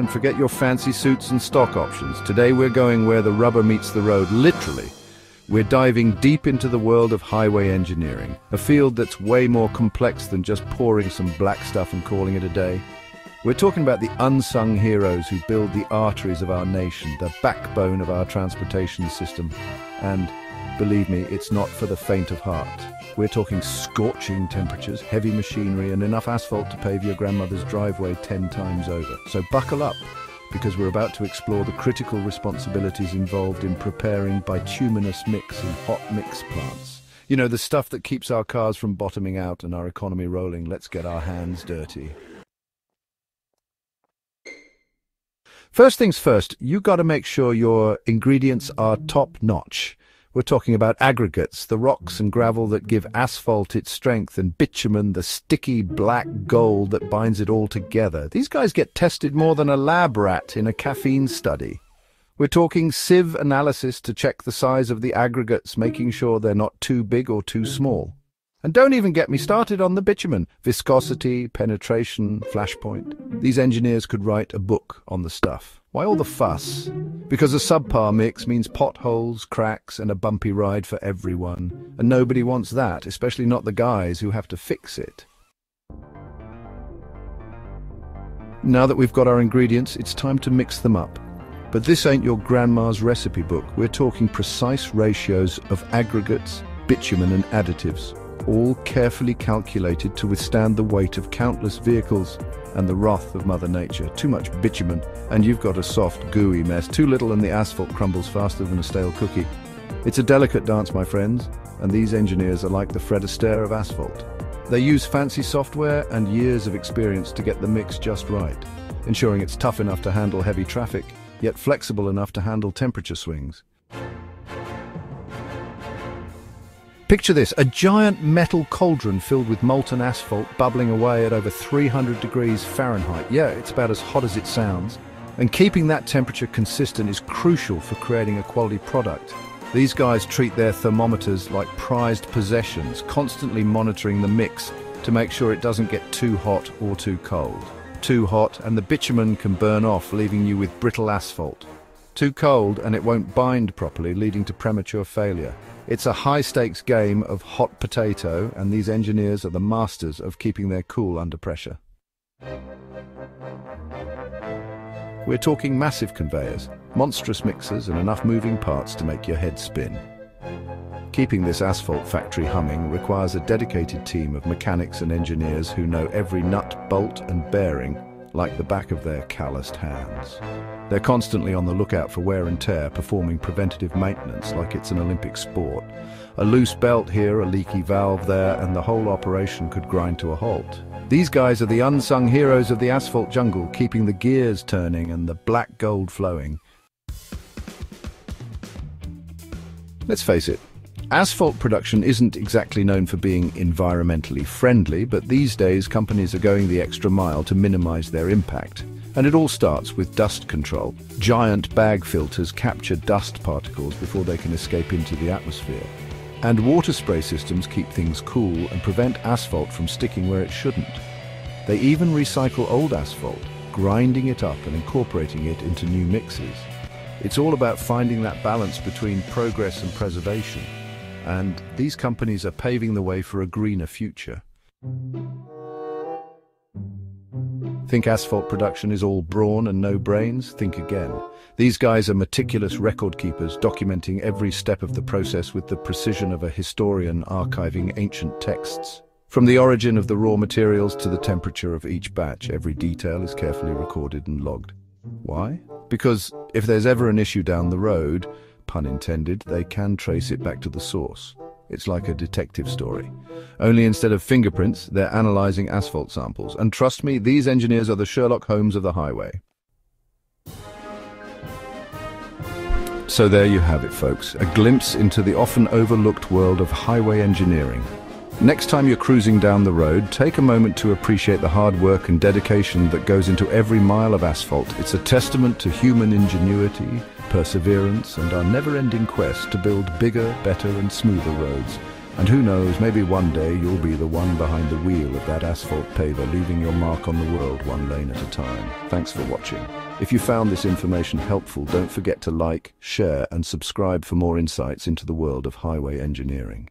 and forget your fancy suits and stock options. Today we're going where the rubber meets the road, literally. We're diving deep into the world of highway engineering, a field that's way more complex than just pouring some black stuff and calling it a day. We're talking about the unsung heroes who build the arteries of our nation, the backbone of our transportation system. And believe me, it's not for the faint of heart. We're talking scorching temperatures, heavy machinery and enough asphalt to pave your grandmother's driveway 10 times over. So buckle up because we're about to explore the critical responsibilities involved in preparing bituminous mix in hot mix plants. You know, the stuff that keeps our cars from bottoming out and our economy rolling. Let's get our hands dirty. First things first, you got to make sure your ingredients are top notch. We're talking about aggregates, the rocks and gravel that give asphalt its strength, and bitumen, the sticky black gold that binds it all together. These guys get tested more than a lab rat in a caffeine study. We're talking sieve analysis to check the size of the aggregates, making sure they're not too big or too small. And don't even get me started on the bitumen. Viscosity, penetration, flashpoint. These engineers could write a book on the stuff. Why all the fuss? Because a subpar mix means potholes, cracks, and a bumpy ride for everyone. And nobody wants that, especially not the guys who have to fix it. Now that we've got our ingredients, it's time to mix them up. But this ain't your grandma's recipe book. We're talking precise ratios of aggregates, bitumen and additives all carefully calculated to withstand the weight of countless vehicles and the wrath of Mother Nature. Too much bitumen, and you've got a soft, gooey mess. Too little and the asphalt crumbles faster than a stale cookie. It's a delicate dance, my friends, and these engineers are like the Fred Astaire of asphalt. They use fancy software and years of experience to get the mix just right, ensuring it's tough enough to handle heavy traffic, yet flexible enough to handle temperature swings. Picture this, a giant metal cauldron filled with molten asphalt bubbling away at over 300 degrees Fahrenheit. Yeah, it's about as hot as it sounds. And keeping that temperature consistent is crucial for creating a quality product. These guys treat their thermometers like prized possessions, constantly monitoring the mix to make sure it doesn't get too hot or too cold. Too hot and the bitumen can burn off, leaving you with brittle asphalt. Too cold and it won't bind properly, leading to premature failure. It's a high-stakes game of hot potato, and these engineers are the masters of keeping their cool under pressure. We're talking massive conveyors, monstrous mixers and enough moving parts to make your head spin. Keeping this asphalt factory humming requires a dedicated team of mechanics and engineers who know every nut, bolt and bearing like the back of their calloused hands. They're constantly on the lookout for wear and tear, performing preventative maintenance like it's an Olympic sport. A loose belt here, a leaky valve there, and the whole operation could grind to a halt. These guys are the unsung heroes of the asphalt jungle, keeping the gears turning and the black gold flowing. Let's face it, Asphalt production isn't exactly known for being environmentally friendly, but these days companies are going the extra mile to minimize their impact. And it all starts with dust control. Giant bag filters capture dust particles before they can escape into the atmosphere. And water spray systems keep things cool and prevent asphalt from sticking where it shouldn't. They even recycle old asphalt, grinding it up and incorporating it into new mixes. It's all about finding that balance between progress and preservation and these companies are paving the way for a greener future. Think asphalt production is all brawn and no brains? Think again. These guys are meticulous record keepers, documenting every step of the process with the precision of a historian archiving ancient texts. From the origin of the raw materials to the temperature of each batch, every detail is carefully recorded and logged. Why? Because if there's ever an issue down the road, pun intended, they can trace it back to the source. It's like a detective story. Only instead of fingerprints, they're analyzing asphalt samples. And trust me, these engineers are the Sherlock Holmes of the highway. So there you have it, folks. A glimpse into the often overlooked world of highway engineering. Next time you're cruising down the road, take a moment to appreciate the hard work and dedication that goes into every mile of asphalt. It's a testament to human ingenuity, perseverance and our never-ending quest to build bigger, better and smoother roads. And who knows, maybe one day you'll be the one behind the wheel of that asphalt paver, leaving your mark on the world one lane at a time. Thanks for watching. If you found this information helpful, don't forget to like, share and subscribe for more insights into the world of highway engineering.